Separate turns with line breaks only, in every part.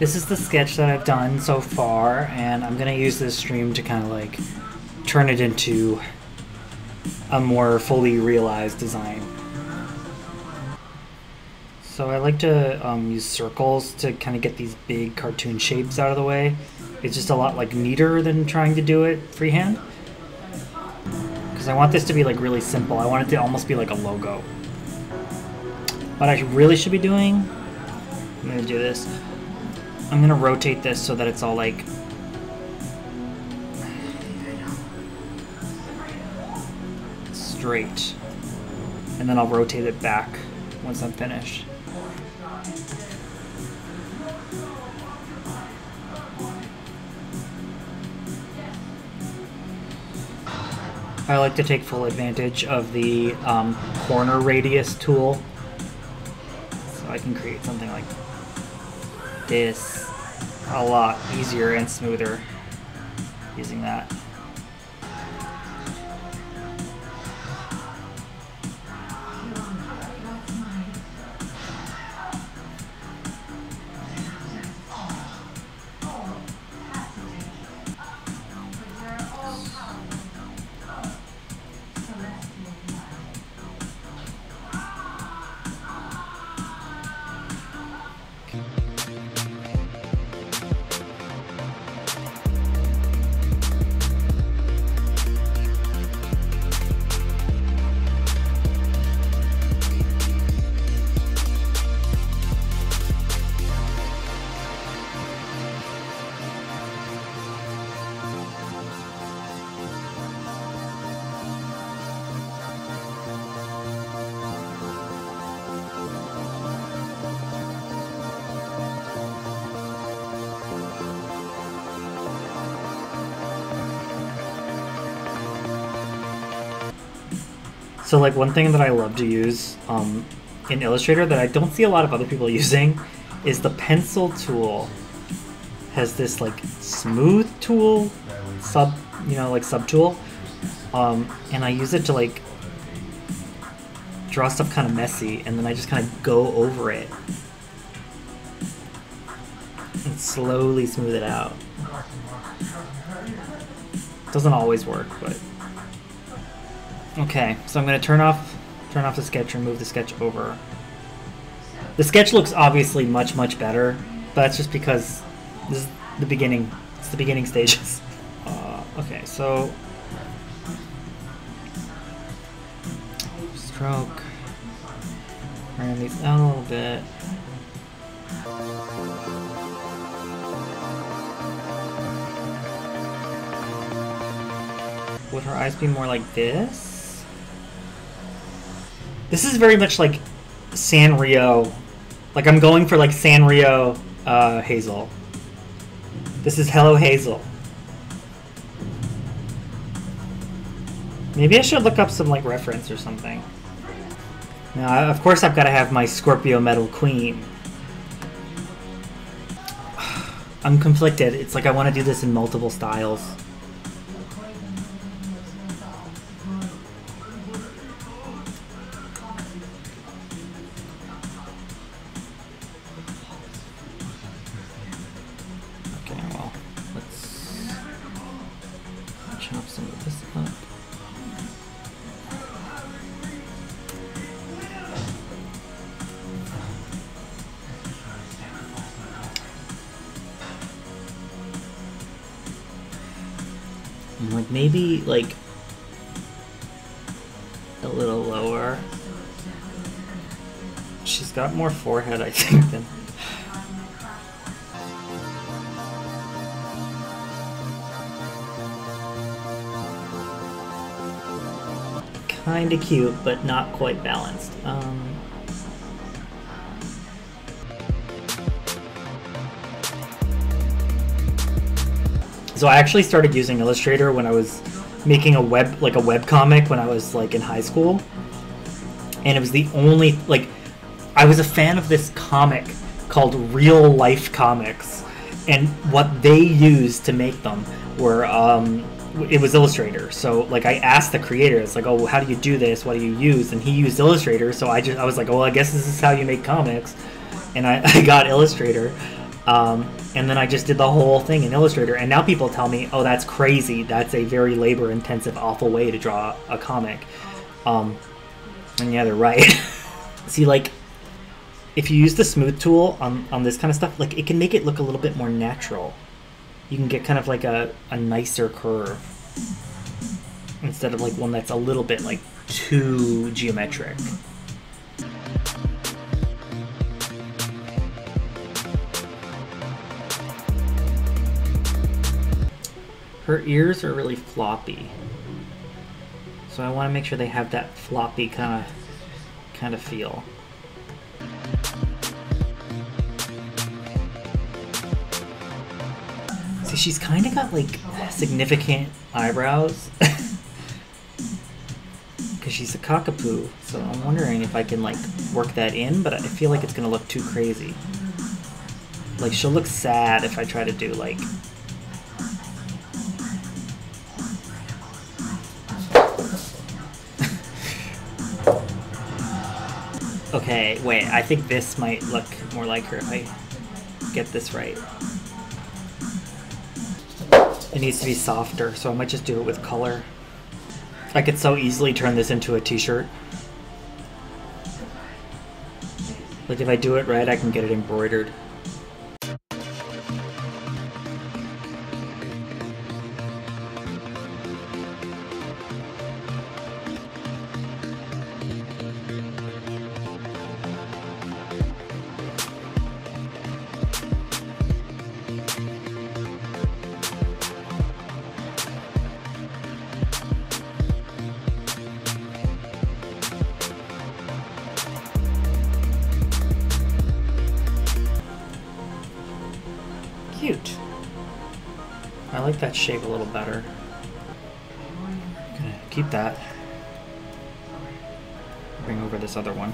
this is the sketch that I've done so far, and I'm gonna use this stream to kind of like turn it into a more fully realized design. So I like to um, use circles to kind of get these big cartoon shapes out of the way. It's just a lot like neater than trying to do it freehand. Because I want this to be like really simple. I want it to almost be like a logo. What I really should be doing, I'm gonna do this. I'm gonna rotate this so that it's all like straight. And then I'll rotate it back once I'm finished. I like to take full advantage of the um, corner radius tool. So I can create something like this a lot easier and smoother using that. So like one thing that I love to use um, in Illustrator that I don't see a lot of other people using is the pencil tool. Has this like smooth tool, sub, you know, like sub tool, um, and I use it to like draw stuff kind of messy, and then I just kind of go over it and slowly smooth it out. Doesn't always work, but. Okay, so I'm gonna turn off turn off the sketch and move the sketch over. The sketch looks obviously much much better, but that's just because this is the beginning. It's the beginning stages. Uh, okay, so stroke. Round these out a little bit. Would her eyes be more like this? This is very much like Sanrio. Like I'm going for like Sanrio uh, Hazel. This is Hello Hazel. Maybe I should look up some like reference or something. Now, of course, I've got to have my Scorpio Metal Queen. I'm conflicted. It's like I want to do this in multiple styles. Chop some of this up. And like maybe like a little lower. She's got more forehead, I think, than. Kinda cute, but not quite balanced. Um, So I actually started using Illustrator when I was making a web like a web comic when I was like in high school. And it was the only like I was a fan of this comic called Real Life Comics. And what they used to make them were um it was Illustrator. So like I asked the creator, it's like, "Oh, how do you do this? What do you use?" And he used Illustrator, so I just I was like, "Well, I guess this is how you make comics." And I, I got Illustrator. Um, and then I just did the whole thing in Illustrator. And now people tell me, oh, that's crazy. That's a very labor intensive, awful way to draw a comic. Um, and yeah, they're right. See, like, if you use the smooth tool on, on this kind of stuff, like, it can make it look a little bit more natural. You can get kind of like a, a nicer curve instead of like one that's a little bit like too geometric. Her ears are really floppy. So I want to make sure they have that floppy kind of kind of feel. She's kind of got like significant eyebrows. Because she's a cockapoo, so I'm wondering if I can like work that in, but I feel like it's gonna look too crazy. Like she'll look sad if I try to do like Okay, wait, I think this might look more like her if I get this right. It needs to be softer, so I might just do it with color. I could so easily turn this into a t-shirt. Like if I do it right, I can get it embroidered. Like that shape a little better. Gonna keep that. Bring over this other one.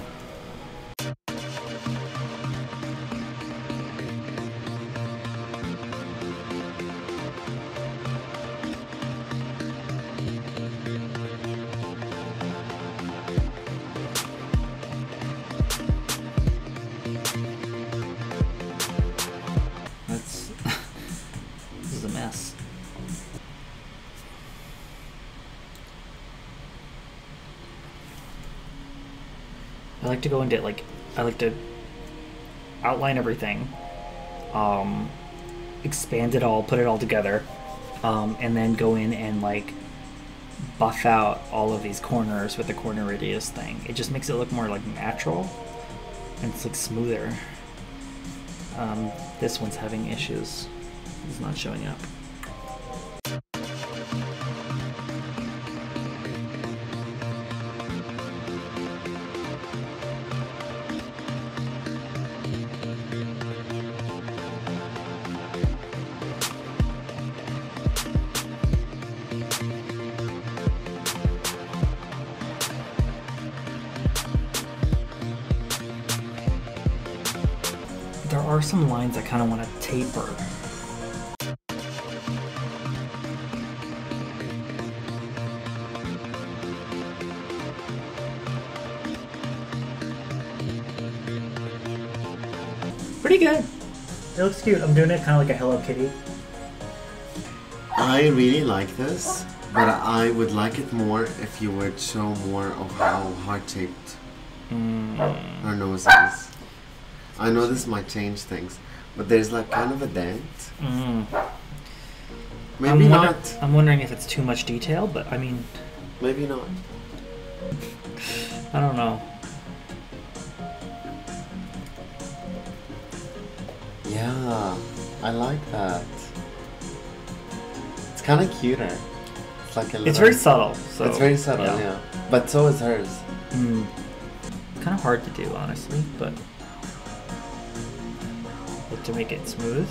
I like to go into it like I like to outline everything, um, expand it all, put it all together, um, and then go in and like buff out all of these corners with the corner radius thing. It just makes it look more like natural, and it's like smoother. Um, this one's having issues. It's not showing up. Are some lines I kind of want to taper. Pretty good. It looks cute. I'm doing it kind of like a Hello Kitty.
I really like this, but I would like it more if you would show more of how heart-shaped hmm. her nose is. I know this might change things, but there's like kind of a dent.
Mm.
Maybe
I'm,
not.
I'm wondering if it's too much detail, but I mean,
Maybe not.
I don't know.
Yeah, I like that. It's kind of cuter. It's like a little.
It's very subtle. So
it's very subtle, yeah. But so is hers.
Mm. Kind of hard to do, honestly, but to make it smooth.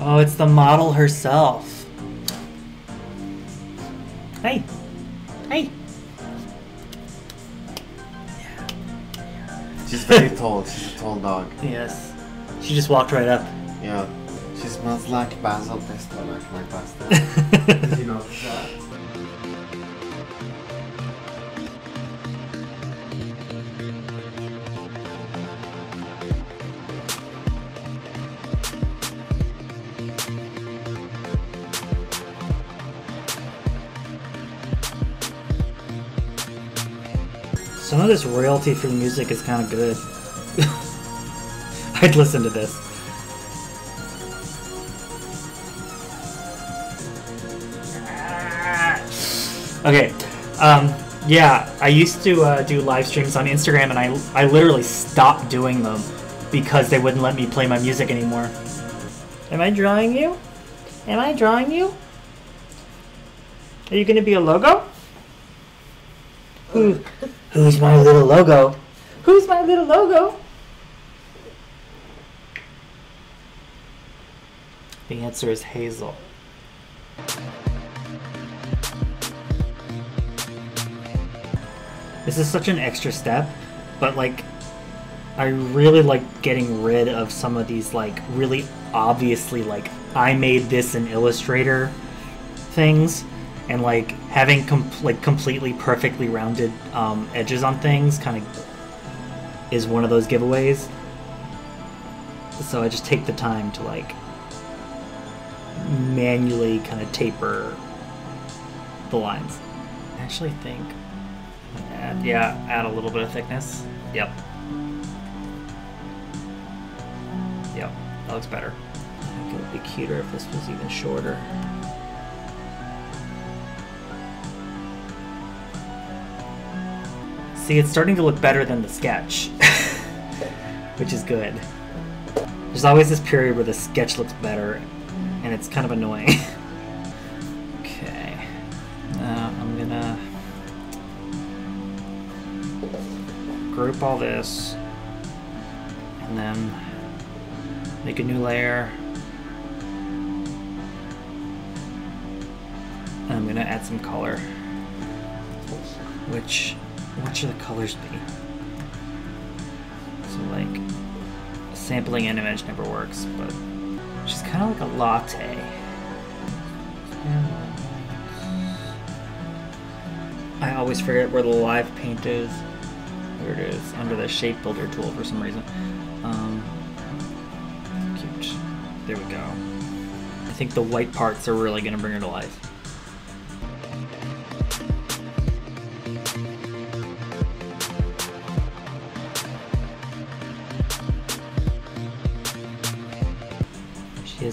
Oh, it's the model herself. Hey. Hey.
She's very tall. She's a tall dog.
Yes. She just walked right up.
Yeah. She smells like basil pesto, like my pasta. You notice that?
Some of this royalty free music is kind of good. I'd listen to this. Okay, um, yeah, I used to uh, do live streams on Instagram, and I I literally stopped doing them because they wouldn't let me play my music anymore. Am I drawing you? Am I drawing you? Are you gonna be a logo? Who, who's my little logo? Who's my little logo? The answer is Hazel. This is such an extra step, but like, I really like getting rid of some of these like really obviously like I made this in Illustrator things, and like having com- like completely perfectly rounded um, edges on things kind of is one of those giveaways. So I just take the time to like manually kind of taper the lines. I actually think Add, yeah, add a little bit of thickness. Yep. Yep, that looks better. I think it would be cuter if this was even shorter. See, it's starting to look better than the sketch, which is good. There's always this period where the sketch looks better, it's kind of annoying. okay, now I'm gonna group all this and then make a new layer. And I'm gonna add some color. Which what should the colors be? So like sampling an image never works but kind of like a latte I always forget where the live paint is here it is, under the shape builder tool for some reason. Um, cute. There we go. I think the white parts are really going to bring her to life.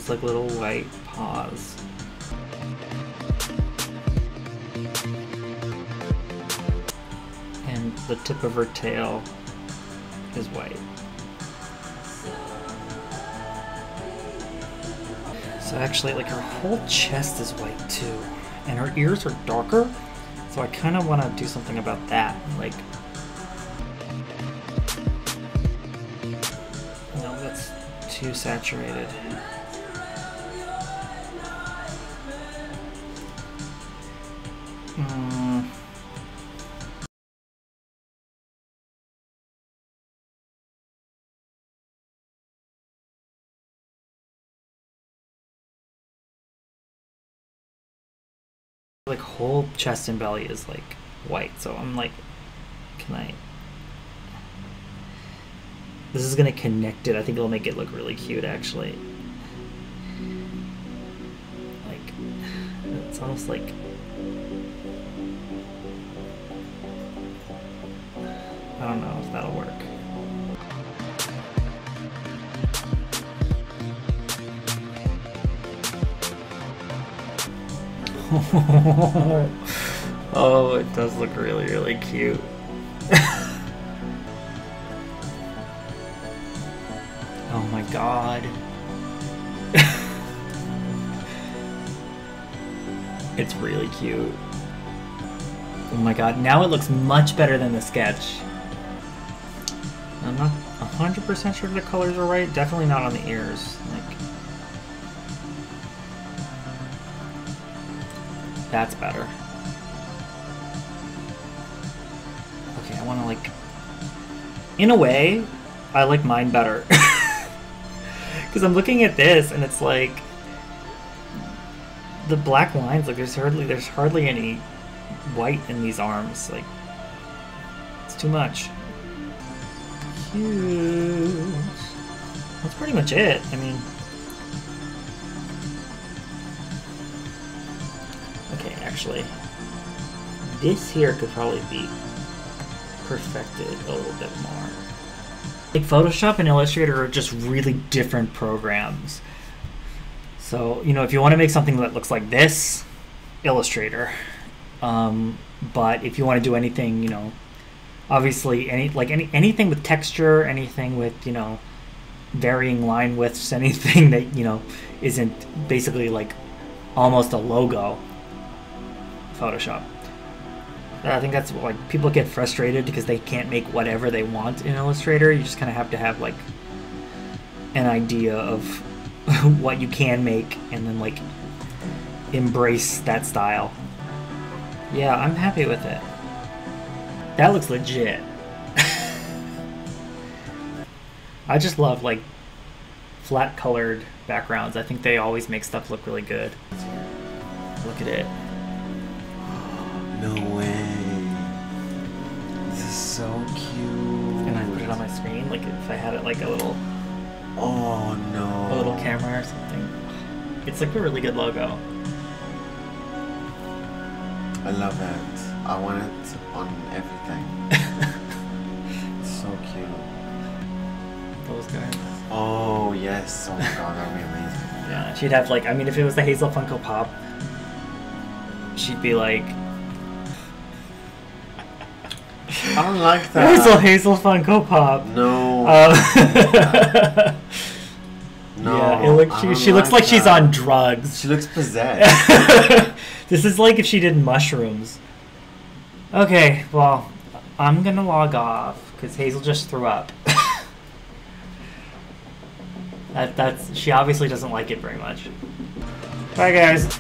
Has like little white paws. and the tip of her tail is white. So actually, like her whole chest is white too, and her ears are darker. So I kind of want to do something about that. Like, too saturated. Like whole chest and belly is like white so i'm like can i this is gonna connect it. I think it'll make it look really cute actually. Like it's almost like i don't know if that'll work oh, it does look really, really cute. oh my god. it's really cute. Oh my god, now it looks much better than the sketch. I'm not 100% sure the colors are right. Definitely not on the ears. That's better. Okay, I want to like... In a way, I like mine better. Because I'm looking at this and it's like the black lines. Like there's hardly there's hardly any white in these arms. Like it's too much. Huge. That's pretty much it. I mean. Okay, actually, this here could probably be perfected a little bit more. Like Photoshop and Illustrator are just really different programs. So, you know, if you want to make something that looks like this, Illustrator. Um, but if you want to do anything, you know, obviously any like any anything with texture, anything with, you know, varying line widths, anything that, you know, isn't basically like almost a logo, Photoshop. I think that's like people get frustrated because they can't make whatever they want in Illustrator. You just kind of have to have like an idea of what you can make and then like embrace that style. Yeah, I'm happy with it. That looks legit. I just love like flat colored backgrounds. I think they always make stuff look really good. Look at it.
No way. This is so cute.
And I put it on my screen, like if I had it like a little
Oh no.
a little camera or something. It's like a really good logo.
I love it. I want it on everything. it's so cute.
Those guys.
Oh yes. Oh my god, that would be amazing.
Yeah, she'd have like I mean if it was the Hazel Funko Pop, she'd be like
I don't like that.
Hazel Hazel Funko Pop.
No.
Um,
no.
yeah, it look,
I
she, she looks like she's on drugs.
She looks possessed.
this is like if she did mushrooms. Okay, well, I'm gonna log off because Hazel just threw up. that that's she obviously doesn't like it very much. Bye guys.